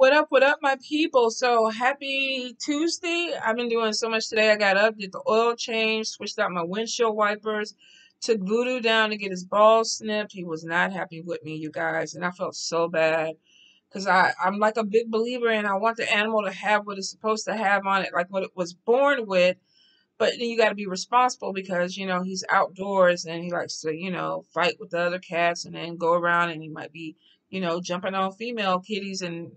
What up, what up, my people? So happy Tuesday. I've been doing so much today. I got up, did the oil change, switched out my windshield wipers, took Voodoo down to get his balls snipped. He was not happy with me, you guys, and I felt so bad because I'm like a big believer and I want the animal to have what it's supposed to have on it, like what it was born with. But then you got to be responsible because you know he's outdoors and he likes to you know fight with the other cats and then go around and he might be you know jumping on female kitties and,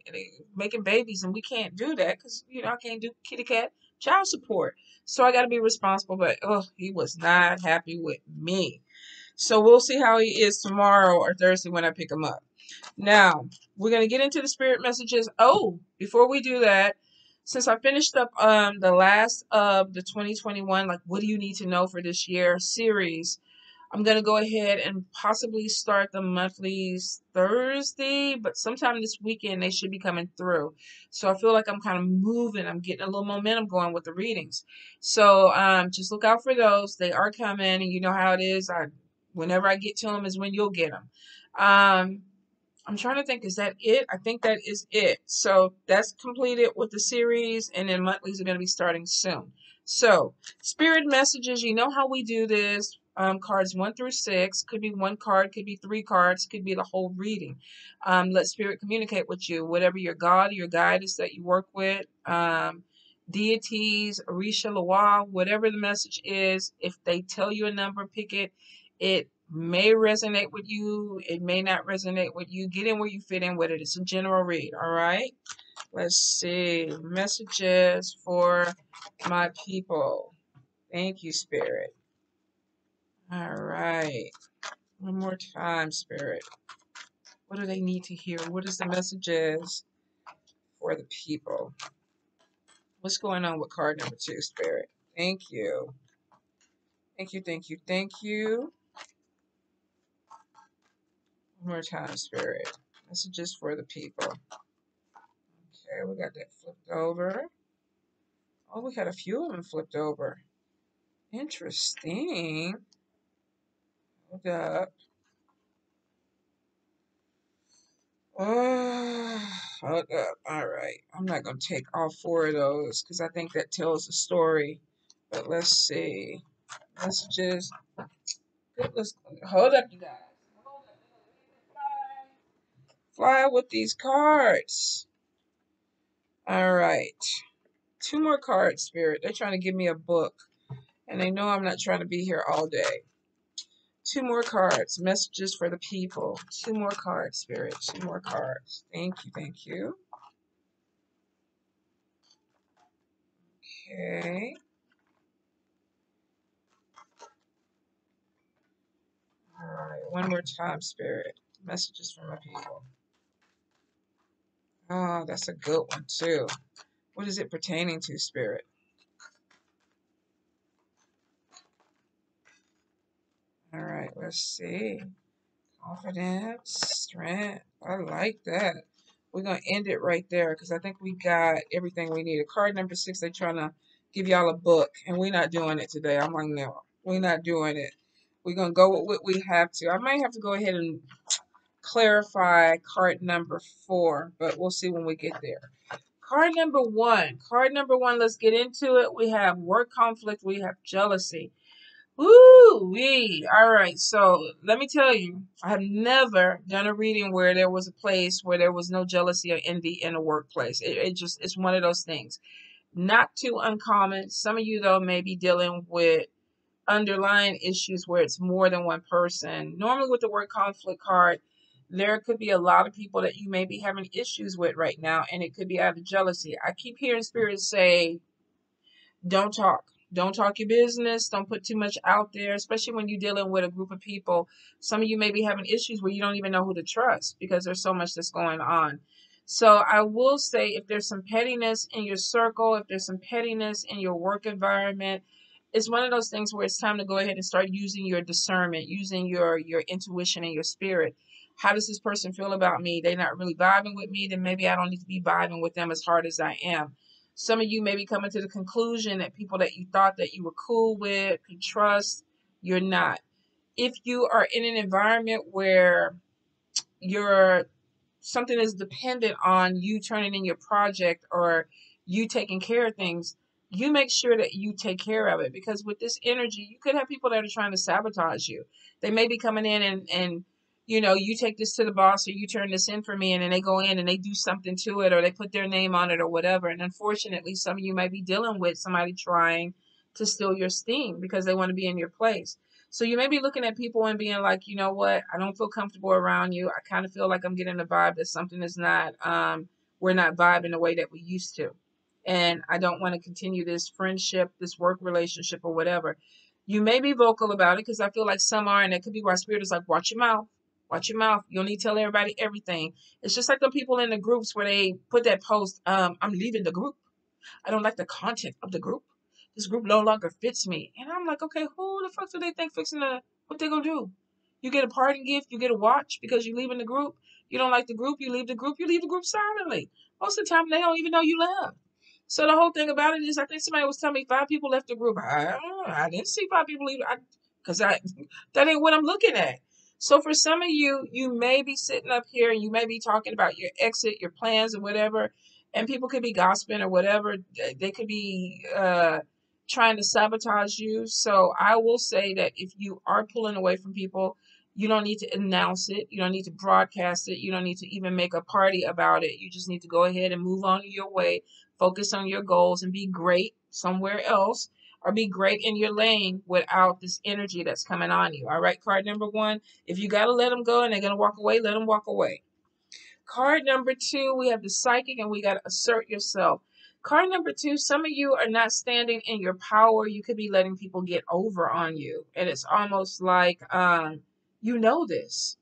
making babies and we can't do that because you know I can't do kitty cat child support. So I got to be responsible. But oh, he was not happy with me. So we'll see how he is tomorrow or Thursday when I pick him up. Now, we're going to get into the spirit messages. Oh, before we do that, since I finished up um the last of the 2021 like what do you need to know for this year series, I'm going to go ahead and possibly start the monthlies Thursday, but sometime this weekend they should be coming through. So I feel like I'm kind of moving. I'm getting a little momentum going with the readings. So um, just look out for those. They are coming, and you know how it is. I whenever I get to them is when you'll get them. Um, I'm trying to think, is that it? I think that is it. So that's completed with the series, and then monthlies are going to be starting soon. So, spirit messages, you know how we do this. Um, cards one through six could be one card, could be three cards, could be the whole reading. Um, let spirit communicate with you, whatever your God, your guidance that you work with, um, deities, Orisha Loa, whatever the message is. If they tell you a number, pick it. It may resonate with you. It may not resonate with you. Get in where you fit in with it. It's a general read, all right? Let's see. Messages for my people. Thank you, Spirit. All right. One more time, Spirit. What do they need to hear? What is the messages for the people? What's going on with card number two, Spirit? Thank you. Thank you, thank you, thank you. One more time, Spirit. Messages for the people. Okay, we got that flipped over. Oh, we had a few of them flipped over. Interesting. Up. Oh, hold up. All right. I'm not going to take all four of those because I think that tells a story. But let's see. Let's just hold up, you guys. Fly with these cards. All right. Two more cards, Spirit. They're trying to give me a book. And they know I'm not trying to be here all day. Two more cards. Messages for the people. Two more cards, Spirit. Two more cards. Thank you. Thank you. Okay. All right. One more time, Spirit. Messages for my people. Oh, that's a good one, too. What is it pertaining to, Spirit? All right, let's see. Confidence, strength. I like that. We're going to end it right there because I think we got everything we needed. Card number six, they're trying to give y'all a book, and we're not doing it today. I'm like, no, we're not doing it. We're going to go with what we have to. I might have to go ahead and clarify card number four, but we'll see when we get there. Card number one. Card number one, let's get into it. We have work conflict, we have jealousy. Woo wee. All right. So let me tell you, I have never done a reading where there was a place where there was no jealousy or envy in a workplace. It, it just it's one of those things. Not too uncommon. Some of you though may be dealing with underlying issues where it's more than one person. Normally with the word conflict card, there could be a lot of people that you may be having issues with right now, and it could be out of jealousy. I keep hearing spirits say, don't talk don't talk your business. Don't put too much out there, especially when you're dealing with a group of people. Some of you may be having issues where you don't even know who to trust because there's so much that's going on. So I will say if there's some pettiness in your circle, if there's some pettiness in your work environment, it's one of those things where it's time to go ahead and start using your discernment, using your your intuition and your spirit. How does this person feel about me? They're not really vibing with me, then maybe I don't need to be vibing with them as hard as I am. Some of you may be coming to the conclusion that people that you thought that you were cool with, could trust, you're not. If you are in an environment where you're something is dependent on you turning in your project or you taking care of things, you make sure that you take care of it because with this energy, you could have people that are trying to sabotage you. They may be coming in and and you know, you take this to the boss or you turn this in for me and then they go in and they do something to it or they put their name on it or whatever. And unfortunately, some of you might be dealing with somebody trying to steal your steam because they want to be in your place. So you may be looking at people and being like, you know what, I don't feel comfortable around you. I kind of feel like I'm getting the vibe that something is not, um, we're not vibing the way that we used to. And I don't want to continue this friendship, this work relationship, or whatever. You may be vocal about it because I feel like some are, and it could be why spirit is like, watch your mouth Watch your mouth. You don't need to tell everybody everything. It's just like the people in the groups where they put that post, um, I'm leaving the group. I don't like the content of the group. This group no longer fits me. And I'm like, okay, who the fuck do they think fixing the what they gonna do? You get a party gift, you get a watch because you leaving the group. You don't like the group, you leave the group, you leave the group silently. Most of the time they don't even know you left. So the whole thing about it is, I think somebody was telling me five people left the group. I, I didn't see five people leave, because I, I, that ain't what I'm looking at. So for some of you, you may be sitting up here and you may be talking about your exit, your plans, or whatever, and people could be gossiping or whatever. They could be uh, trying to sabotage you. So I will say that if you are pulling away from people, you don't need to announce it. You don't need to broadcast it. You don't need to even make a party about it. You just need to go ahead and move on your way, focus on your goals, and be great somewhere else or be great in your lane without this energy that's coming on you. All right, card number one. If you got to let them go and they're going to walk away, let them walk away. Card number two, we have the psychic and we got to assert yourself. Card number two, some of you are not standing in your power. You could be letting people get over on you. And it's almost like um, you know this.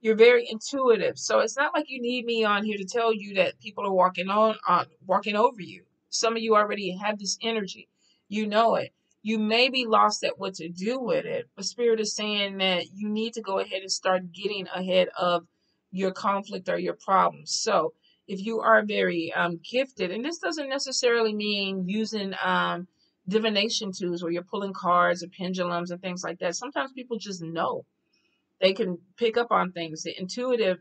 You're very intuitive. So it's not like you need me on here to tell you that people are walking on, on uh, walking over you. Some of you already have this energy you know it. You may be lost at what to do with it, but Spirit is saying that you need to go ahead and start getting ahead of your conflict or your problems. So, if you are very um, gifted, and this doesn't necessarily mean using um, divination tools where you're pulling cards or pendulums and things like that. Sometimes people just know they can pick up on things. The intuitive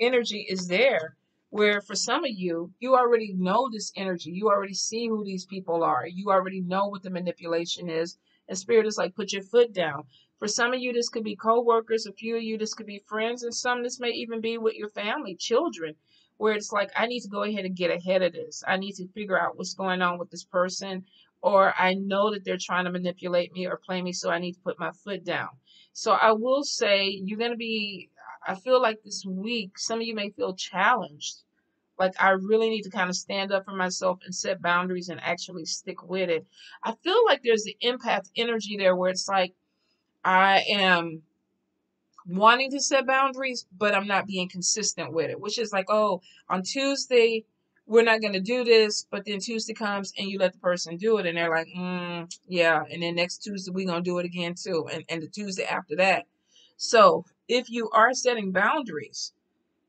energy is there where for some of you, you already know this energy. You already see who these people are. You already know what the manipulation is. And spirit is like, put your foot down. For some of you, this could be co-workers. A few of you, this could be friends. And some, this may even be with your family, children, where it's like, I need to go ahead and get ahead of this. I need to figure out what's going on with this person. Or I know that they're trying to manipulate me or play me, so I need to put my foot down. So I will say, you're going to be I feel like this week, some of you may feel challenged. Like I really need to kind of stand up for myself and set boundaries and actually stick with it. I feel like there's the empath energy there where it's like I am wanting to set boundaries, but I'm not being consistent with it, which is like, oh, on Tuesday, we're not going to do this, but then Tuesday comes and you let the person do it, and they're like, mm, yeah, and then next Tuesday, we're going to do it again too, and, and the Tuesday after that. So if you are setting boundaries,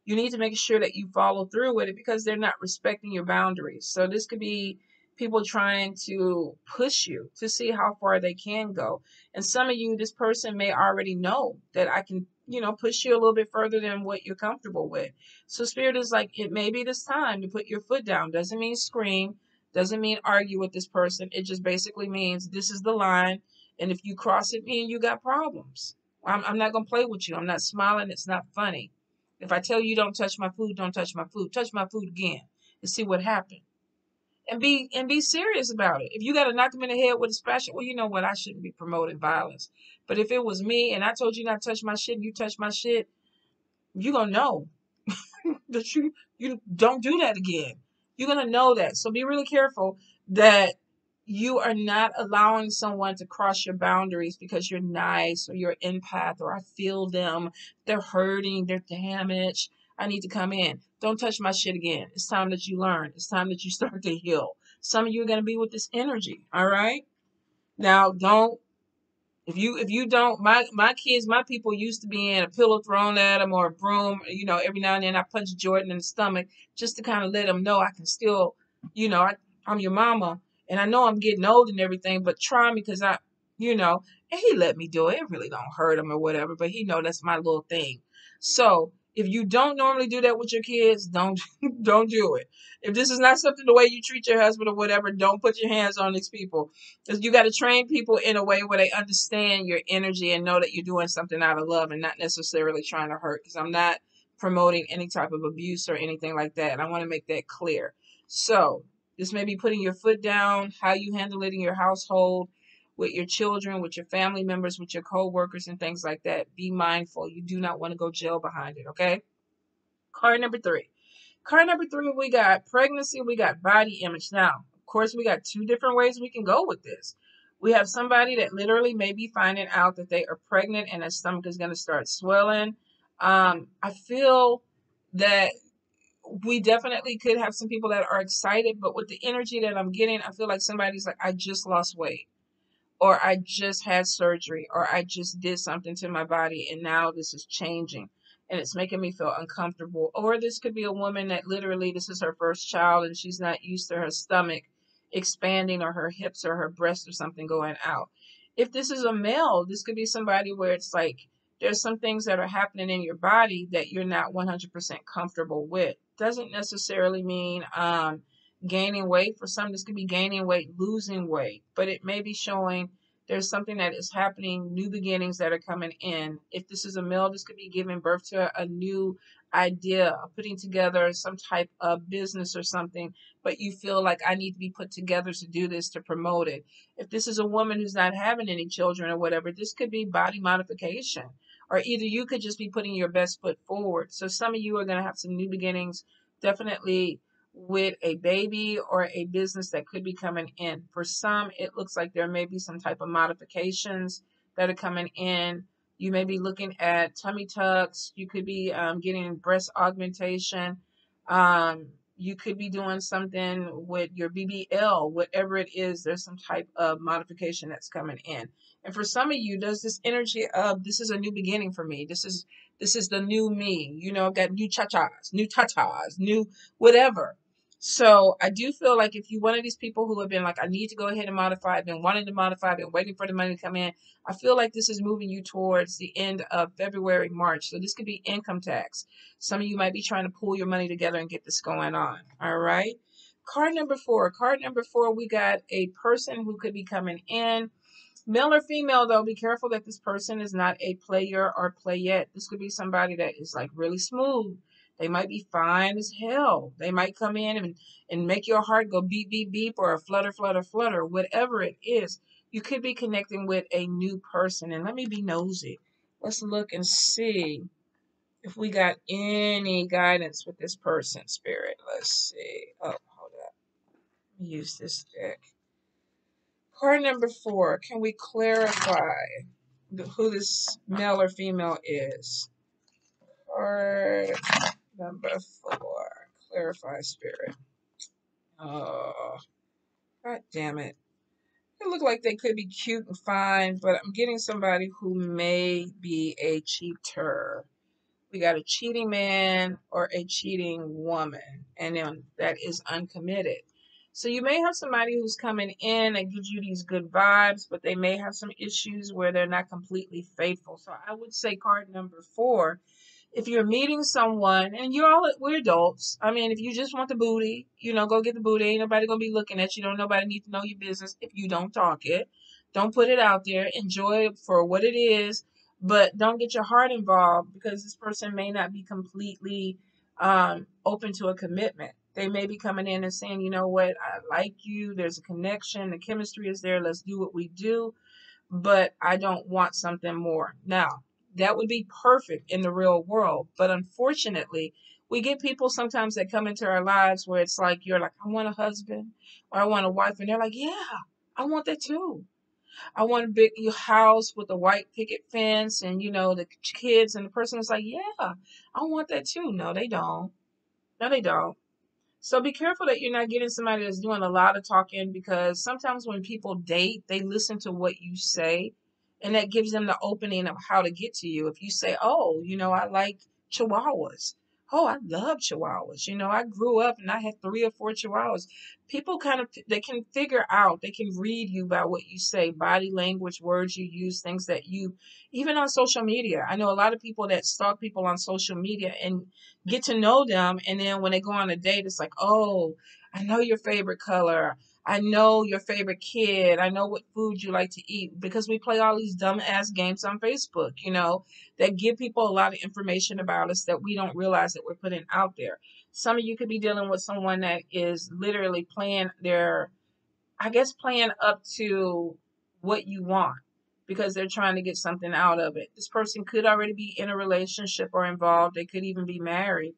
you need to make sure that you follow through with it because they're not respecting your boundaries. So this could be people trying to push you to see how far they can go. And some of you, this person may already know that I can, you know, push you a little bit further than what you're comfortable with. So spirit is like, it may be this time to put your foot down. Doesn't mean scream, doesn't mean argue with this person. It just basically means this is the line. And if you cross it, me and you got problems. I'm, I'm not going to play with you. I'm not smiling. It's not funny. If I tell you don't touch my food, don't touch my food. Touch my food again and see what happened. And be and be serious about it. If you got to knock them in the head with a spatula, well, you know what? I shouldn't be promoting violence. But if it was me and I told you not to touch my shit and you touch my shit, you gonna know that you you don't do that again. You're gonna know that. So be really careful that you are not allowing someone to cross your boundaries because you're nice or you're empath or I feel them. They're hurting, they're damaged. I need to come in. Don't touch my shit again. It's time that you learn. It's time that you start to heal. Some of you are going to be with this energy, all right? Now, don't if you if you don't my my kids my people used to be in a pillow thrown at them or a broom you know every now and then i punch jordan in the stomach just to kind of let them know i can still you know I, i'm your mama and I know I'm getting old and everything, but try me because I, you know, and he let me do it. It really don't hurt him or whatever, but he know that's my little thing. So If you don't normally do that with your kids, don't don't do it. If this is not something the way you treat your husband or whatever, don't put your hands on these people. Because you got to train people in a way where they understand your energy and know that you're doing something out of love and not necessarily trying to hurt. Because I'm not promoting any type of abuse or anything like that. And I want to make that clear. So this may be putting your foot down, how you handle it in your household, with your children, with your family members, with your co-workers and things like that. Be mindful. You do not want to go jail behind it, okay? Card number three. Card number three, we got pregnancy, we got body image. Now, of course, we got two different ways we can go with this. We have somebody that literally may be finding out that they are pregnant and their stomach is going to start swelling. Um, I feel that we definitely could have some people that are excited, but with the energy that I'm getting, I feel like somebody's like, I just lost weight or I just had surgery, or I just did something to my body and now this is changing and it's making me feel uncomfortable. Or this could be a woman that literally this is her first child and she's not used to her stomach expanding or her hips or her breast or something going out. If this is a male, this could be somebody where it's like there's some things that are happening in your body that you're not 100% comfortable with. Doesn't necessarily mean um, gaining weight. For some, this could be gaining weight, losing weight, but it may be showing there's something that is happening, new beginnings that are coming in. If this is a male, this could be giving birth to a new idea, putting together some type of business or something, but you feel like I need to be put together to do this to promote it. If this is a woman who's not having any children or whatever, this could be body modification. Or either you could just be putting your best foot forward. So some of you are going to have some new beginnings. Definitely with a baby or a business that could be coming in. For some, it looks like there may be some type of modifications that are coming in. You may be looking at tummy tucks. You could be um, getting breast augmentation. Um, you could be doing something with your BBL, whatever it is, there's some type of modification that's coming in. And for some of you, there's this energy of this is a new beginning for me. This is this is the new me. You know, I've got new cha-chas, new tatas, new whatever. So I do feel like if you're one of these people who have been like, I need to go ahead and modify, I've been wanting to modify, I've been waiting for the money to come in, I feel like this is moving you towards the end of February, March. So this could be income tax. Some of you might be trying to pull your money together and get this going on. All right. Card number four. Card number four, we got a person who could be coming in. Male or female, though, be careful that this person is not a player or playette. This could be somebody that is like really smooth they might be fine as hell. They might come in and, and make your heart go beep, beep, beep, or a flutter, flutter, flutter, whatever it is. You could be connecting with a new person. And let me be nosy. Let's look and see if we got any guidance with this person, Spirit. Let's see. Oh, hold up. Use this deck. Card number four. Can we clarify who this male or female is? Card Number four, clarify spirit. Oh, god damn it. They look like they could be cute and fine, but I'm getting somebody who may be a cheater. We got a cheating man or a cheating woman, and then that is uncommitted. So you may have somebody who's coming in and gives you these good vibes, but they may have some issues where they're not completely faithful. So I would say card number four if you're meeting someone and you're all we're adults. I mean if you just want the booty you know go get the booty. Ain't nobody gonna be looking at you. Don't nobody need to know your business if you don't talk it. Don't put it out there. Enjoy it for what it is but don't get your heart involved because this person may not be completely um, open to a commitment. They may be coming in and saying you know what? I like you. There's a connection. The chemistry is there. Let's do what we do. But i don't want something more. Now that would be perfect in the real world. But unfortunately, we get people sometimes that come into our lives where it's like, you're like, I want a husband or I want a wife. And they're like, yeah, I want that too. I want a big house with a white picket fence and, you know, the kids. And the person is like, yeah, I want that too. No, they don't. No, they don't. So be careful that you're not getting somebody that's doing a lot of talking because sometimes when people date, they listen to what you say and that gives them the opening of how to get to you. If you say, "Oh, you know, I like chihuahuas," oh, I love chihuahuas. You know, I grew up and I had three or four chihuahuas. People kind of they can figure out, they can read you by what you say, body language, words you use, things that you even on social media. I know a lot of people that stalk people on social media and get to know them and then when they go on a date it's like, "Oh, I know your favorite color. I know your favorite kid. I know what food you like to eat because we play all these dumb ass games on Facebook, you know, that give people a lot of information about us that we don't realize that we're putting out there. Some of you could be dealing with someone that is literally playing their, I guess, playing up to what you want because they're trying to get something out of it. This person could already be in a relationship or involved. They could even be married.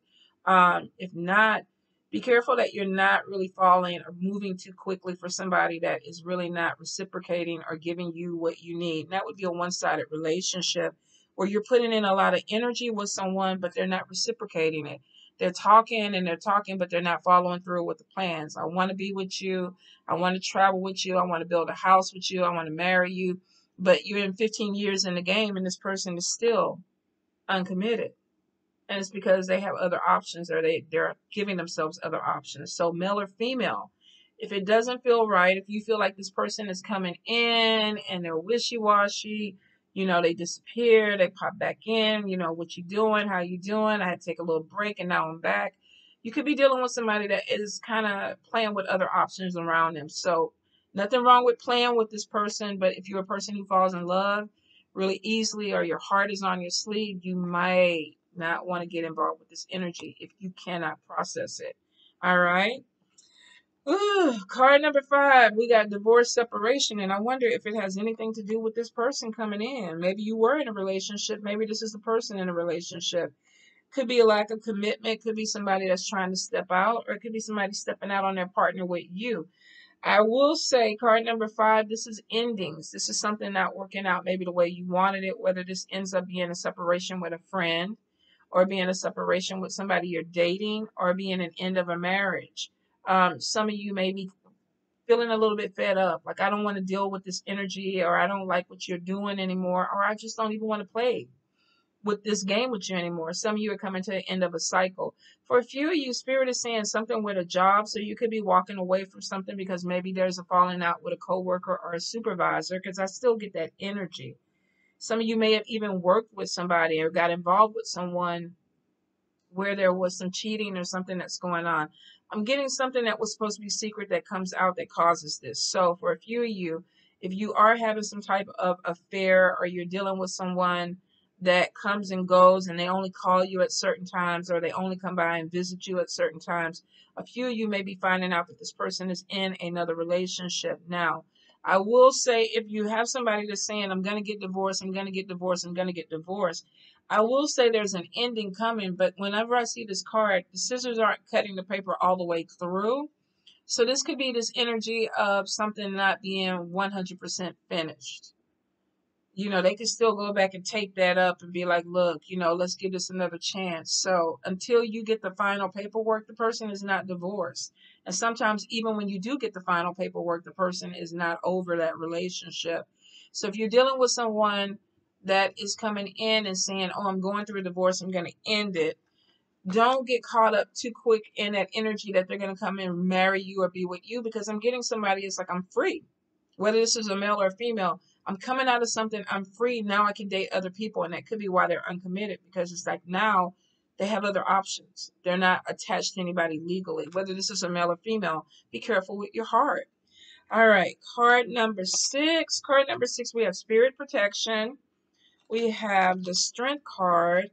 Um, if not, be careful that you're not really falling or moving too quickly for somebody that is really not reciprocating or giving you what you need. And that would be a one sided relationship where you're putting in a lot of energy with someone, but they're not reciprocating it. They're talking and they're talking, but they're not following through with the plans. I want to be with you. I want to travel with you. I want to build a house with you. I want to marry you. But you're in 15 years in the game and this person is still uncommitted and it's because they have other options or they they're giving themselves other options. So male or female if it doesn't feel right if you feel like this person is coming in and they're wishy-washy you know they disappear they pop back in you know what you doing how you doing? I had to take a little break and now i'm back. You could be dealing with somebody that is kind of playing with other options around them. So nothing wrong with playing with this person but if you're a person who falls in love really easily or your heart is on your sleeve you might not want to get involved with this energy if you cannot process it. All right. Ooh, card number five, we got divorce separation, and I wonder if it has anything to do with this person coming in. Maybe you were in a relationship, maybe this is the person in a relationship. Could be a lack of commitment, could be somebody that's trying to step out, or it could be somebody stepping out on their partner with you. I will say, card number five, this is endings. This is something not working out maybe the way you wanted it, whether this ends up being a separation with a friend or being a separation with somebody you're dating or being an end of a marriage. Um, some of you may be feeling a little bit fed up, like I don't want to deal with this energy, or I don't like what you're doing anymore, or I just don't even want to play with this game with you anymore. Some of you are coming to the end of a cycle. For a few of you, Spirit is saying something with a job, so you could be walking away from something because maybe there's a falling out with a coworker or a supervisor, because I still get that energy. Some of you may have even worked with somebody or got involved with someone where there was some cheating or something that's going on. I'm getting something that was supposed to be secret that comes out that causes this. So, for a few of you, if you are having some type of affair or you're dealing with someone that comes and goes and they only call you at certain times or they only come by and visit you at certain times, a few of you may be finding out that this person is in another relationship. Now, I will say if you have somebody that's saying, I'm going to get divorced, I'm going to get divorced, I'm going to get divorced, I will say there's an ending coming, but whenever I see this card, the scissors aren't cutting the paper all the way through. So this could be this energy of something not being 100% finished you know, they can still go back and take that up and be like, look, you know, let's give this another chance. So until you get the final paperwork, the person is not divorced. And sometimes, even when you do get the final paperwork, the person is not over that relationship. So if you're dealing with someone that is coming in and saying, oh, I'm going through a divorce, I'm going to end it, don't get caught up too quick in that energy that they're going to come and marry you or be with you because I'm getting somebody, it's like I'm free. Whether this is a male or a female, I'm coming out of something, I'm free, now I can date other people. And that could be why they're uncommitted because it's like now they have other options. They're not attached to anybody legally. Whether this is a male or female, be careful with your heart. All right, card number six. Card number six, we have spirit protection. We have the strength card.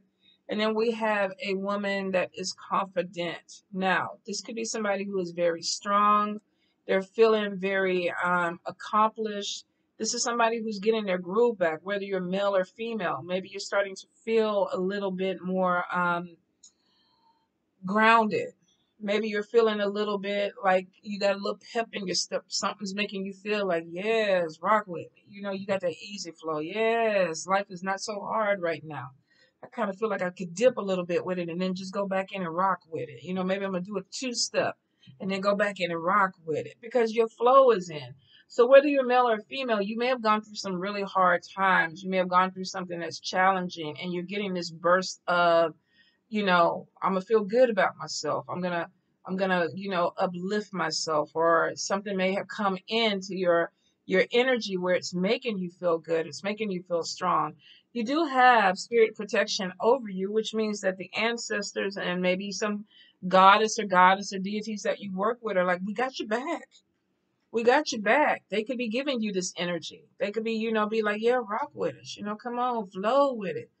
And then we have a woman that is confident. Now, this could be somebody who is very strong. They're feeling very um, accomplished. This is somebody who's getting their groove back, whether you're male or female. Maybe you're starting to feel a little bit more um, grounded. Maybe you're feeling a little bit like you got a little pep in your step. Something's making you feel like, yes, rock with me. You know, you got that easy flow. Yes, life is not so hard right now. I kind of feel like I could dip a little bit with it and then just go back in and rock with it. You know, maybe I'm going to do a two step and then go back in and rock with it because your flow is in. So whether you're male or female, you may have gone through some really hard times. You may have gone through something that's challenging and you're getting this burst of you know, I'm gonna feel good about myself. I'm gonna I'm gonna, you know, uplift myself or something may have come into your your energy where it's making you feel good, it's making you feel strong. You do have spirit protection over you, which means that the ancestors and maybe some goddess or goddess or deities that you work with are like, we got your back. We got your back. They could be giving you this energy. They could be, you know, be like, yeah, rock with us. You know, come on, flow with it.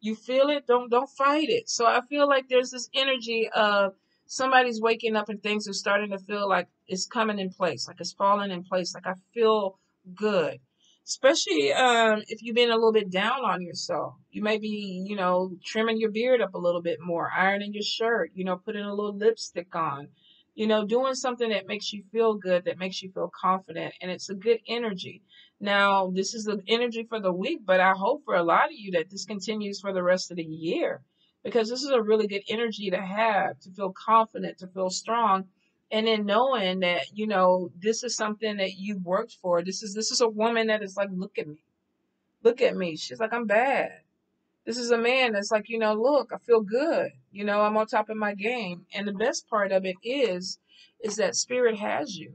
You feel it, don't don't fight it. So I feel like there's this energy of somebody's waking up and things are starting to feel like it's coming in place, like it's falling in place, like I feel good. Especially um, if you've been a little bit down on yourself. You may be, you know, trimming your beard up a little bit more, ironing your shirt, you know, putting a little lipstick on, you know, doing something that makes you feel good, that makes you feel confident, and it's a good energy. Now, this is the energy for the week, but I hope for a lot of you that this continues for the rest of the year because this is a really good energy to have, to feel confident, to feel strong. And then knowing that, you know, this is something that you worked for. This is this is a woman that is like, look at me. Look at me. She's like, I'm bad. This is a man that's like, you know, look, I feel good. You know, I'm on top of my game. And the best part of it is, is that spirit has you.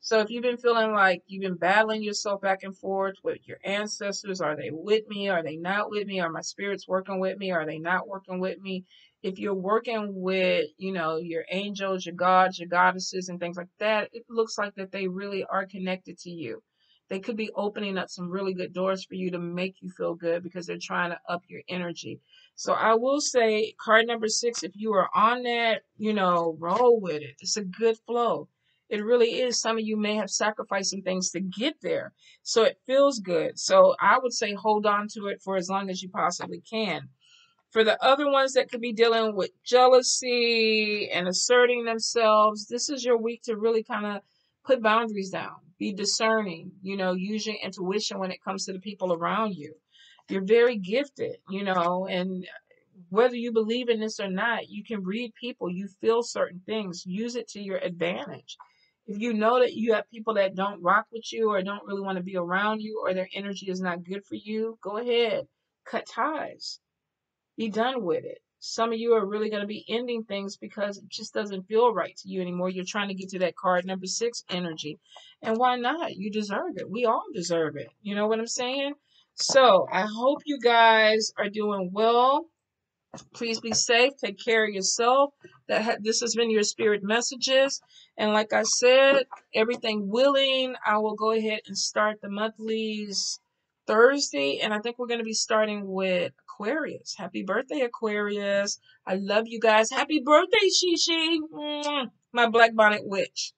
So if you've been feeling like you've been battling yourself back and forth with your ancestors, are they with me? Are they not with me? Are my spirits working with me? Are they not working with me? If you're working with, you know, your angels, your gods, your goddesses, and things like that, it looks like that they really are connected to you they could be opening up some really good doors for you to make you feel good because they're trying to up your energy. So I will say card number six, if you are on that, you know, roll with it. It's a good flow. It really is. Some of you may have sacrificed some things to get there. So it feels good. So I would say hold on to it for as long as you possibly can. For the other ones that could be dealing with jealousy and asserting themselves, this is your week to really kind of put boundaries down be discerning, you know, use your intuition when it comes to the people around you. You're very gifted, you know, and whether you believe in this or not, you can read people, you feel certain things, use it to your advantage. If you know that you have people that don't rock with you or don't really want to be around you or their energy is not good for you, go ahead, cut ties, be done with it. Some of you are really going to be ending things because it just doesn't feel right to you anymore. You're trying to get to that card number six energy. And why not? You deserve it. We all deserve it. You know what I'm saying? So I hope you guys are doing well. Please be safe. Take care of yourself. That ha- this has been your spirit messages, and like I said, everything willing, I will go ahead and start the monthlies Thursday, and I think we're going to be starting with Aquarius. Happy birthday, Aquarius! I love you guys. Happy birthday, Shishi, my black bonnet witch.